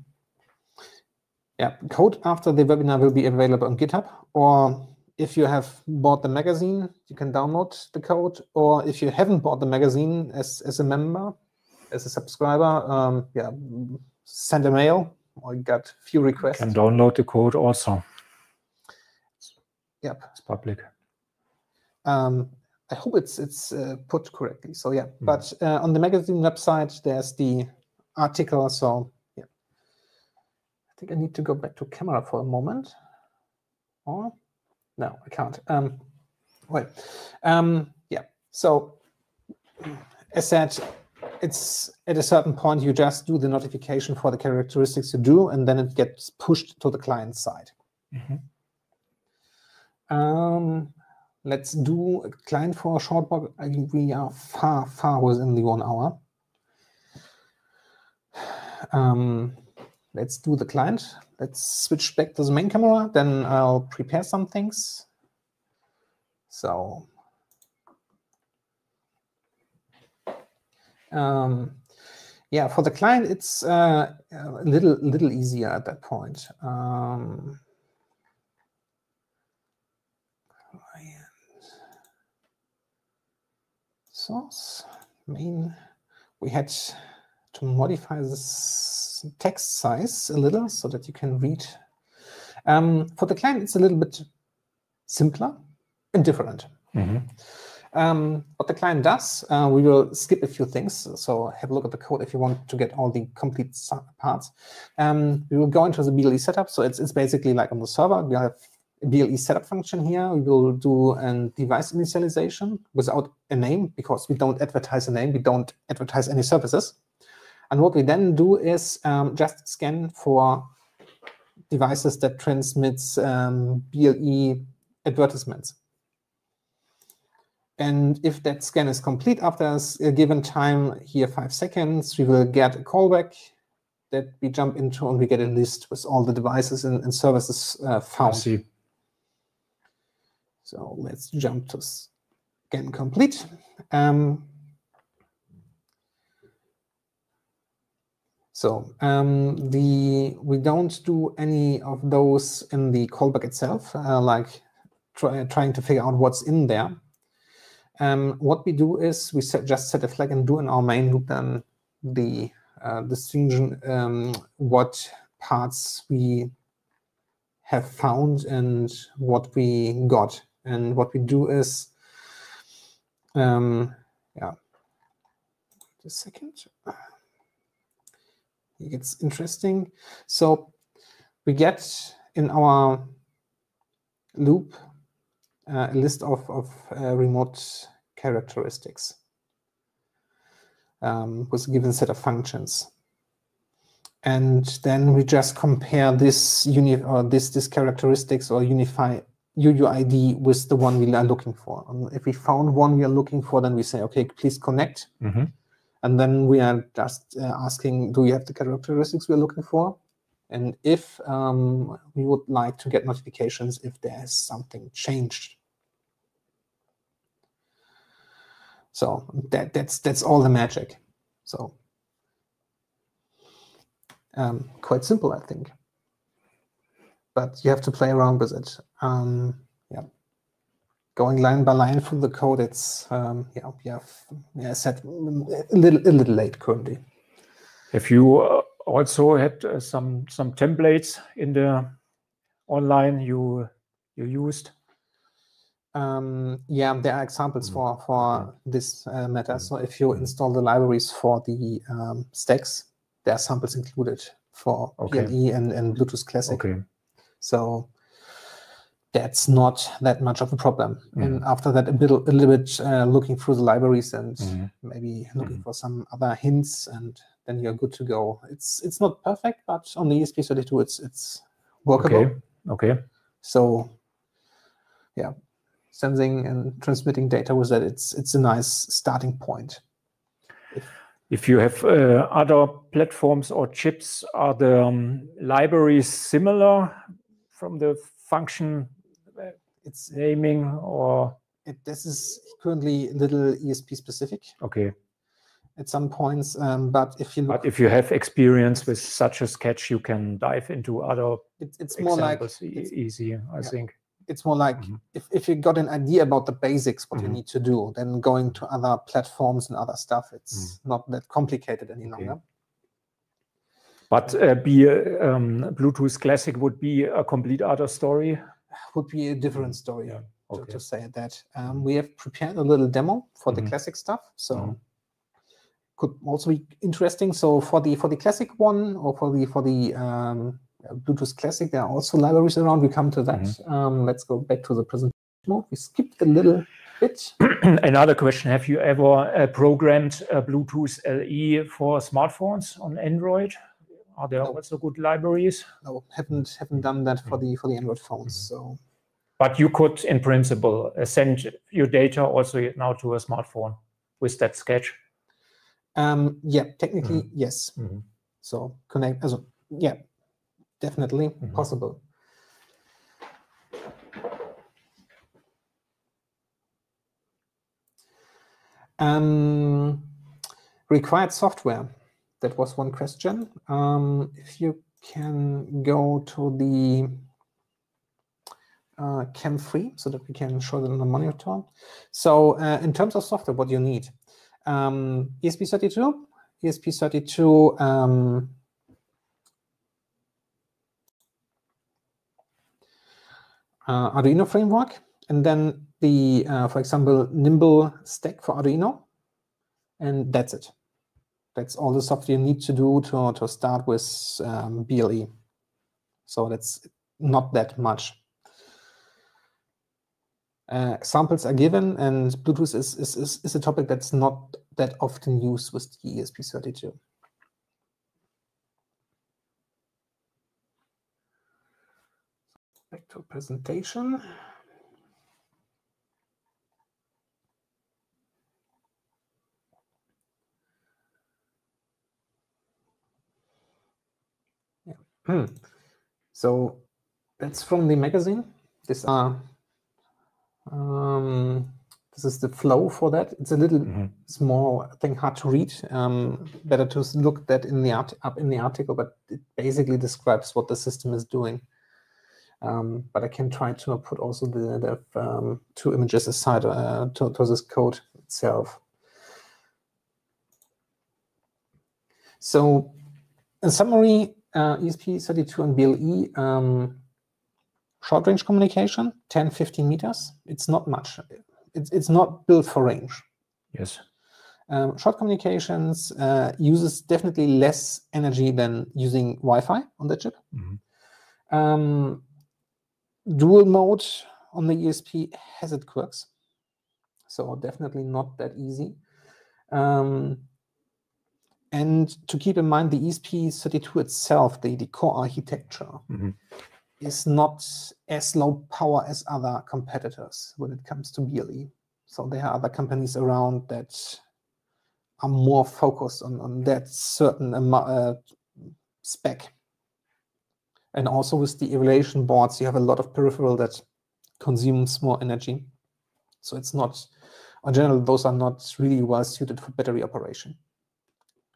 yeah, code after the webinar will be available on GitHub, or if you have bought the magazine, you can download the code, or if you haven't bought the magazine as, as a member, as a subscriber, um, yeah, send a mail. I got few requests. Can download the code also. Yep. It's public. Um, I hope it's it's uh, put correctly. So yeah, but uh, on the magazine website, there's the article. So yeah, I think I need to go back to camera for a moment. Or no, I can't. Um, well, um, yeah. So as said, it's at a certain point you just do the notification for the characteristics you do, and then it gets pushed to the client side. Mhm. Um, let's do a client for a short block. We are far, far within the one hour. Um, let's do the client. Let's switch back to the main camera. Then I'll prepare some things. So, um, yeah, for the client, it's uh, a little, little easier at that point. Um, source main we had to modify this text size a little so that you can read um, for the client it's a little bit simpler and different Mhm. Um, what the client does uh, we will skip a few things so have a look at the code if you want to get all the complete parts um, we will go into the BLE setup so it's, it's basically like on the server we have a BLE setup function here. We will do a device initialization without a name because we don't advertise a name. We don't advertise any services. And what we then do is um, just scan for devices that transmits um, BLE advertisements. And if that scan is complete after a given time, here five seconds, we will get a callback that we jump into and we get a list with all the devices and, and services uh, I found. see. So let's jump to scan complete. Um, so um, the we don't do any of those in the callback itself, uh, like try, trying to figure out what's in there. Um, what we do is we set, just set a flag and do in our main loop then the uh, distinction um, what parts we have found and what we got. And what we do is, um, yeah, wait a second. It gets interesting. So we get in our loop uh, a list of, of uh, remote characteristics um, with a given set of functions. and then we just compare this uni or this this characteristics or unify UUID with the one we are looking for. And if we found one we are looking for, then we say, okay, please connect. Mm-hmm. And then we are just uh, asking, do you have the characteristics we're looking for? And if um, we would like to get notifications if there's something changed. So that that's that's all the magic. So um, quite simple, I think. But you have to play around with it. Um, yeah, going line by line through the code, it's um, yeah, yeah, yeah, set a little a little late currently. Have you uh, also had uh, some some templates in the online you you used? Um, yeah, there are examples mm. for for this uh, matter. So if you install the libraries for the um, stacks, there are samples included for okay. BLE and, and Bluetooth Classic. Okay. So that's not that much of a problem. Mm. And after that, a little, a little bit uh, looking through the libraries and mm. maybe looking mm. for some other hints, and then you're good to go. It's it's not perfect, but on the ESP32, it's it's workable. Okay. Okay. So, yeah, sensing and transmitting data with that, it's it's a nice starting point. If, you have uh, other platforms or chips, are the um, libraries similar from the function it's naming or it, this is currently a little ESP specific. Okay. At some points, um, but if you but if you have experience with such a sketch, you can dive into other. It, it's more like it's, easy, I yeah. think. It's more like mm -hmm. if, if you got an idea about the basics, what mm -hmm. you mm-hmm. need to do, then going to other platforms and other stuff, it's mm. not that complicated any okay. longer. But uh, be um, Bluetooth Classic would be a complete other story. Would be a different story. Yeah. Okay. To, to, say that um, we have prepared a little demo for mm -hmm. the mm-hmm. classic stuff, so mm -hmm. could also be interesting. So for the for the classic one or for the for the um, Bluetooth Classic, there are also libraries around. We come to that. Mm -hmm. let's go back to the presentation. mode. We skipped a little bit. (clears throat) Another question: Have you ever uh, programmed Bluetooth LE for smartphones on Android? Are there no. also good libraries? No, haven't haven't done that for the for the Android phones. So, but you could, in principle, uh, send your data also now to a smartphone with that sketch. Um, yeah, technically, mm -hmm. yes. Mm -hmm. So connect. Also, yeah, definitely mm -hmm. possible. Um, required software that was one question. Um, if you can go to the uh, CAM3 so that we can show that on the monitor. So uh, in terms of software, what you need, um, ESP32, ESP32 um, uh, Arduino framework, and then the, uh, for example, NimBLE stack for Arduino, and that's it. That's all the software you need to do to, to start with um, BLE. So that's not that much. Uh, examples are given, and Bluetooth is, is, is, is a topic that's not that often used with the ESP32. Back to presentation. Hmm. So that's from the magazine. This are um, this is the flow for that. It's a little mm -hmm. small thing, hard to read. Um, better to look that in the art up in the article, but it basically describes what the system is doing. Um, but I can try to put also the, the um, two images aside uh, to, to this code itself. So, in summary, uh, ESP32 and BLE um, short range communication, 10, 15 meters. It's not much. It's, it's not built for range. Yes. Um, short communications uh, uses definitely less energy than using Wi-Fi on the chip. Mm -hmm. Dual mode on the ESP has its quirks, so definitely not that easy. Um, And to keep in mind, the ESP32 itself, the, the core architecture, Mm-hmm. is not as low power as other competitors when it comes to BLE. So there are other companies around that are more focused on, on that certain uh, spec. And also with the evaluation boards, you have a lot of peripheral that consumes more energy. So it's not, in general, those are not really well suited for battery operation,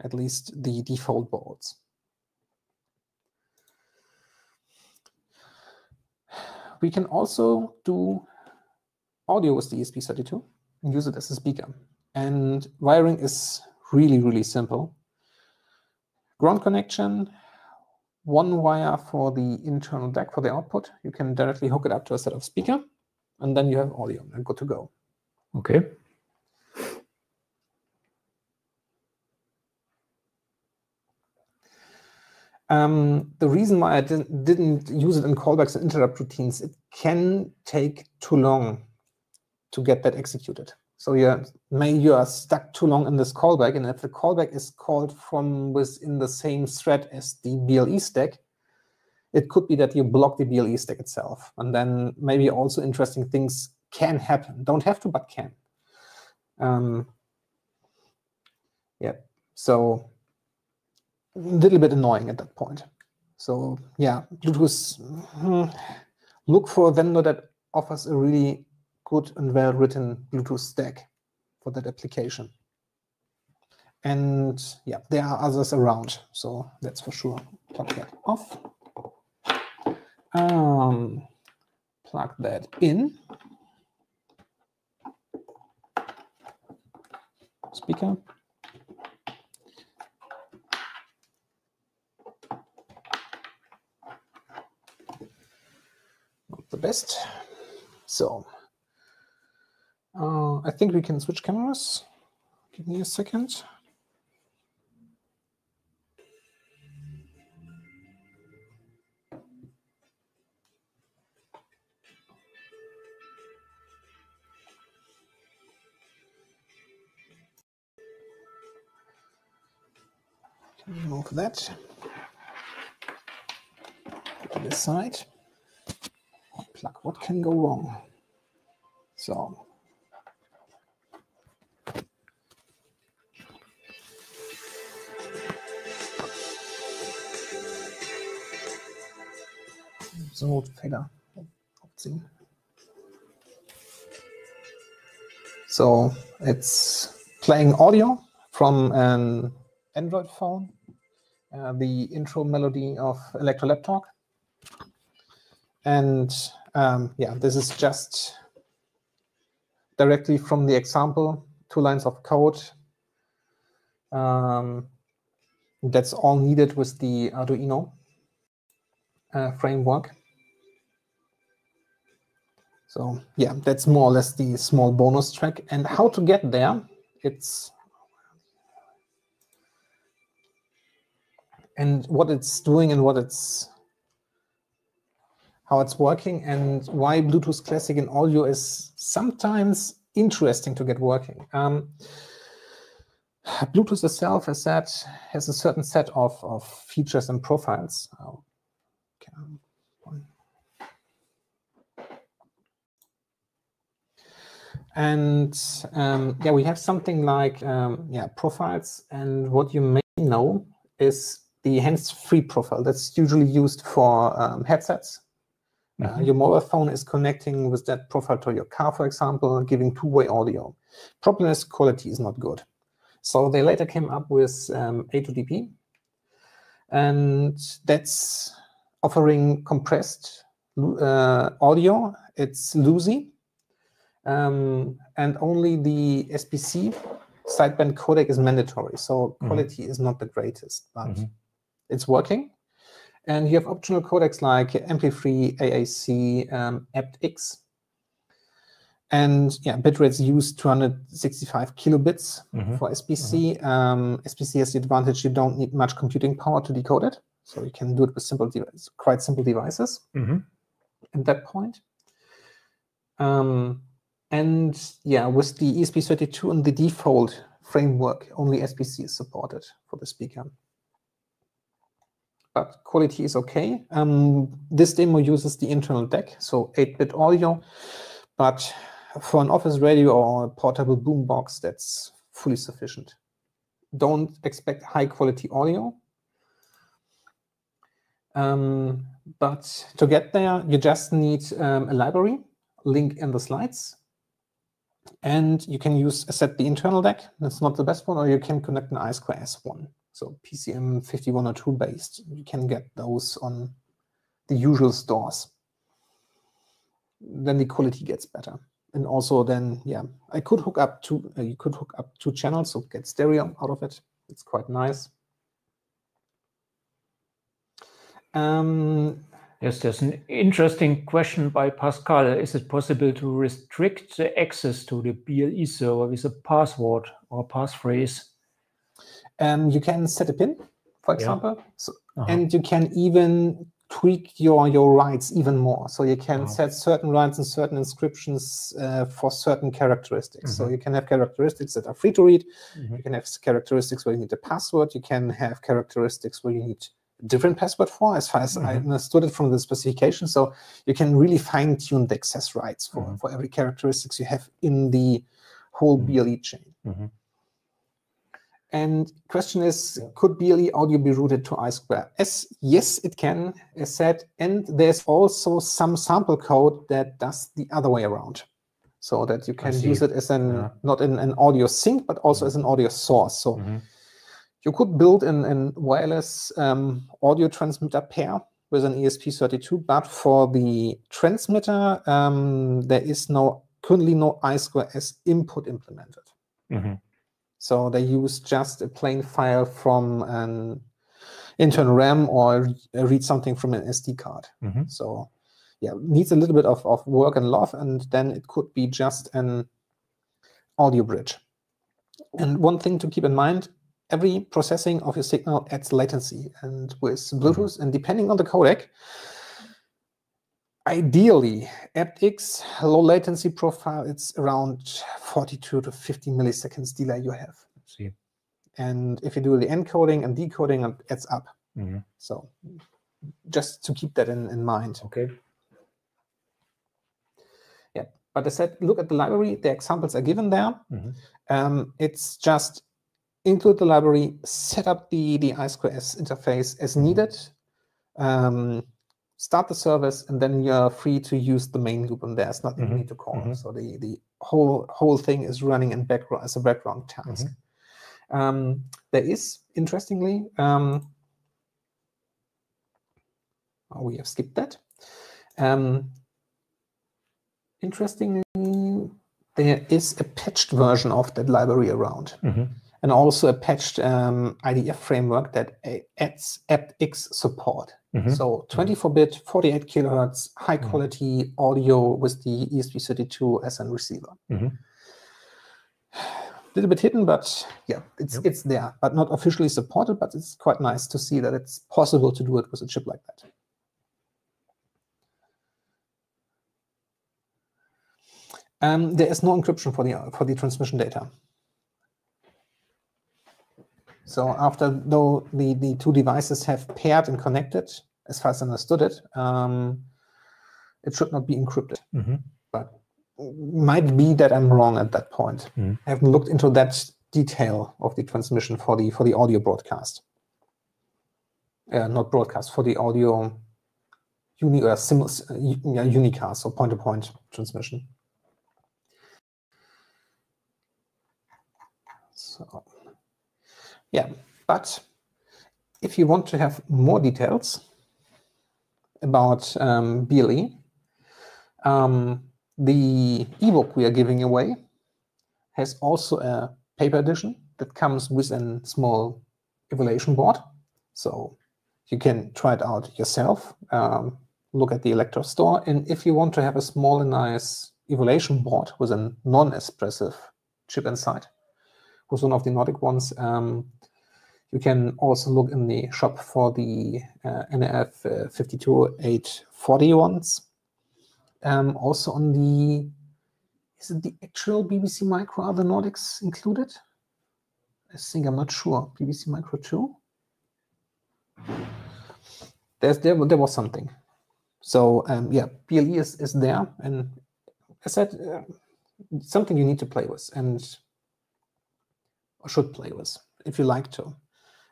at least the default boards. We can also do audio with the ESP32 and use it as a speaker. And wiring is really, really simple. Ground connection, one wire for the internal DAC for the output. You can directly hook it up to a set of speaker, and then you have audio and good to go. Okay. Um, the reason why I didn't, didn't use it in callbacks and interrupt routines, it can take too long to get that executed. So you may you are stuck too long in this callback, and if the callback is called from within the same thread as the BLE stack, it could be that you block the BLE stack itself, and then maybe also interesting things can happen. Don't have to, but can. Um, yeah. So a little bit annoying at that point. So yeah, Bluetooth. hmm, look for a vendor that offers a really good and well-written Bluetooth stack for that application. And yeah, there are others around, so that's for sure. Plug that off. Um, plug that in. Speaker. Not the best. So I think we can switch cameras. Give me a second. Remove that. Put to the side. Plug. What can go wrong? So So it's playing audio from an Android phone, uh, the intro melody of Elektor Lab Talk. And um, yeah, this is just directly from the example, two lines of code. Um, that's all needed with the Arduino uh, framework. So yeah, that's more or less the small bonus track. And how to get there, it's and what it's doing and what it's how it's working and why Bluetooth Classic in audio is sometimes interesting to get working. Um, Bluetooth itself, as said, has a certain set of, of features and profiles. Oh, okay. And um, yeah, we have something like um, yeah profiles, and what you may know is the hands-free profile. That's usually used for um, headsets. Uh, your mobile phone is connecting with that profile to your car, for example, giving two-way audio. Problem is quality is not good. So they later came up with um, A2DP, and that's offering compressed uh, audio. It's lossy, um, and only the SBC sideband codec is mandatory. So Mhm. quality is not the greatest, but Mhm. it's working. And you have optional codecs like MP3, AAC, um, aptX. And yeah, bitrates use 265 kilobits Mhm. for SBC. Um, SBC has the advantage you don't need much computing power to decode it. So you can do it with simple devices, quite simple devices Mhm. at that point. Um, and yeah, with the ESP32 and the default framework. Only SBC is supported for the speaker. But quality is okay. Um, this demo uses the internal DAC, so 8-bit audio. But for an office radio or a portable boombox, that's fully sufficient. Don't expect high quality audio. Um, but to get there, you just need um, a library, link in the slides. And you can use set the internal DAC. That's not the best one, or you can connect an I2S one. So PCM 5102 based. You can get those on the usual stores. Then the quality gets better. And also then, yeah, I could hook up two, uh, you could hook up two channels, so get stereo out of it. It's quite nice. Um, yes, there's an interesting question by Pascal. Is it possible to restrict the access to the BLE server with a password or passphrase? Um, you can set a pin, for example, yeah. so, uh -huh. and you can even tweak your your rights even more. So you can set certain rights and certain inscriptions uh, for certain characteristics. Mm -hmm. So mm-hmm. you can have characteristics that are free to read. Mm -hmm. You can have characteristics where you need a password. You can have characteristics where you need different password for, as far as mm -hmm. I mm-hmm. understood it from the specification. So you can really fine tune the access rights for, mm-hmm. for every characteristics you have in the whole mm-hmm. BLE chain. And question is, yeah. could BLE audio be routed to I2S? Yes, it can, as said. And there's also some sample code that does the other way around. So that you can use it as an yeah. not in an audio sink, but also as an audio source. So mm -hmm you could build an, an wireless um, audio transmitter pair with an ESP32, but for the transmitter, um, there is no currently no I2S input implemented. Mm -hmm. So they use just a plain file from an internal RAM or read something from an SD card. Mm -hmm. So yeah, needs a little bit of, of work and love, and then it could be just an audio bridge. And one thing to keep in mind, every processing of your signal adds latency. And with Bluetooth, and depending on the codec, ideally, aptX low latency profile, it's around 42 to 50 milliseconds delay you have. See. And if you do the encoding and decoding, it adds up. Mm -hmm. So just to keep that in, in mind. Okay. Yeah, but I said, look at the library. The examples are given there. Mm -hmm. um, it's just include the library, set up the, the I2S interface as mm-hmm. needed, um, start the service, and then you're free to use the main loop, and there's nothing mm -hmm. you need to call. Mm -hmm. So the, the whole whole thing is running in background as a background task. Mm -hmm. um, there is, interestingly, um, oh, we have skipped that. Um, interestingly, there is a patched version of that library around. Mm-hmm and also a patched um, IDF framework that adds aptX support. Mm -hmm. So 24-bit, 48 kilohertz, high mm-hmm. quality mm -hmm. audio with the ESP32 as a receiver. Mm -hmm. Little bit hidden, but yeah, it's yep. it's there, but not officially supported. But it's quite nice to see that it's possible to do it with a chip like that. Um, there is no encryption for the for the transmission data. So after though the, the two devices have paired and connected, as far as I understood it, um, it should not be encrypted. Mm -hmm. But might be that I'm wrong at that point. Mm -hmm. I haven't looked into that detail of the transmission for the for the audio broadcast. Uh, not broadcast for the audio uni uh, sim, uh, unicast or point-to-point -point transmission. So. Yeah, but if you want to have more details about um, BLE, um, the ebook we are giving away has also a paper edition that comes with a small evaluation board. So you can try it out yourself, um, look at the Elektor store. And if you want to have a small and nice evaluation board with a non-Espressif chip inside, was one of the Nordic ones, um, you can also look in the shop for the uh, nRF uh, 52840 ones. Um, also on the, is it the actual BBC Micro, are the Nordics included? I think I'm not sure. BBC Micro 2? There's, there, there was something. So um, yeah, BLE is, is there. And I said, uh, something you need to play with and should play with if you like to.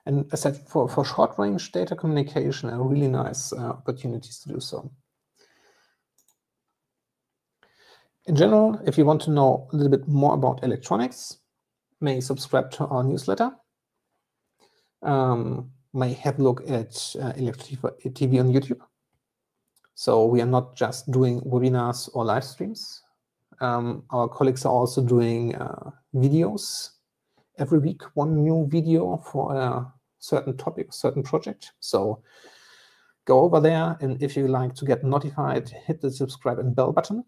And I said, for, for short range data communication, a really nice uh, opportunities to do so. In general, if you want to know a little bit more about electronics, may subscribe to our newsletter. Um, may have a look at uh, TV on YouTube. So we are not just doing webinars or live streams. Um, our colleagues are also doing uh, videos every week, one new video for a certain topic, certain project. So go over there, and if you like to get notified, hit the subscribe and bell button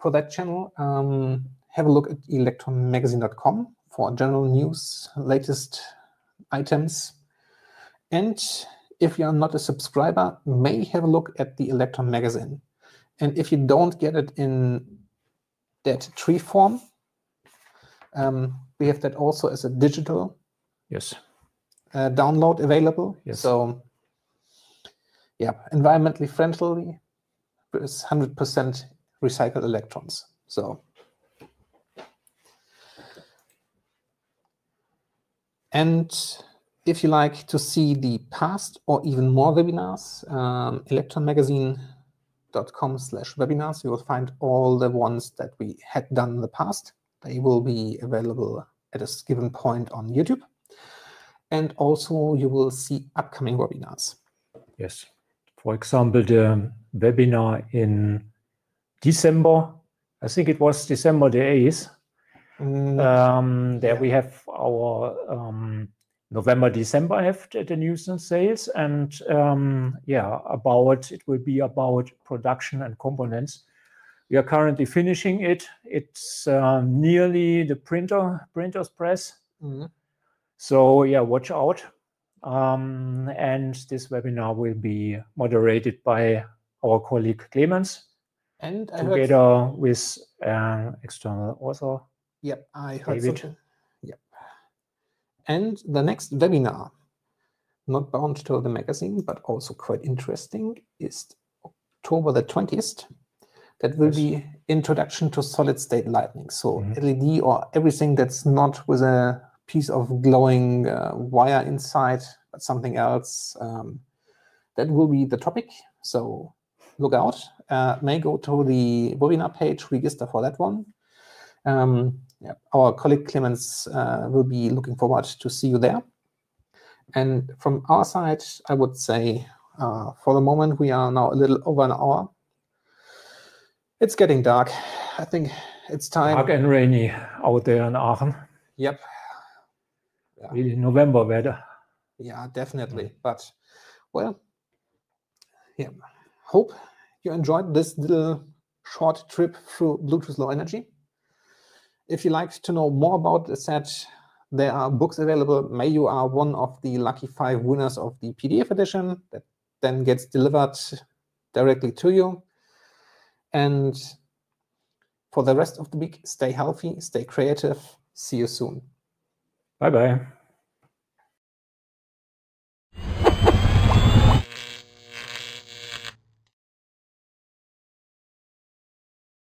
for that channel. Um, have a look at elektormagazine.com for general news, latest items. And if you are not a subscriber, may have a look at the Elektor magazine. And if you don't get it in that tree form, um, we have that also as a digital yes uh, download available. Yes. So yeah, environmentally friendly with 100% recycled electrons. So and if you like to see the past or even more webinars, um, elektormagazine.com slash webinars, you will find all the ones that we had done in the past. They will be available at a given point on YouTube. And also you will see upcoming webinars. Yes. For example, the webinar in December, I think it was December the 8th. Mm, um, there yeah. we have our um, November, December have the news and sales. And um, yeah, about it will be about production and components. We are currently finishing it. It's uh, nearly the printer printer's press. Mm-hmm. So yeah, watch out. Um, and this webinar will be moderated by our colleague Clemens. And I together heard... with an external author. Yep, I heard David. Something. Yep. And the next webinar, not bound to the magazine, but also quite interesting, is October the 20th that will yes. be introduction to solid state lighting. So mm-hmm. LED or everything that's not with a piece of glowing uh, wire inside, but something else. Um, that will be the topic. So look out. Uh, may go to the webinar page, register for that one. Um, yeah, our colleague Clemens uh, will be looking forward to see you there. And from our side, I would say uh, for the moment, we are now a little over an hour. It's getting dark. I think it's time. Dark and rainy out there in Aachen. Yep. Yeah. Really November weather. Yeah, definitely. But well, yeah. Hope you enjoyed this little short trip through Bluetooth Low Energy. If you like to know more about the set, there are books available. May you are one of the lucky five winners of the PDF edition that then gets delivered directly to you. And for the rest of the week, stay healthy, stay creative. See you soon. Bye bye.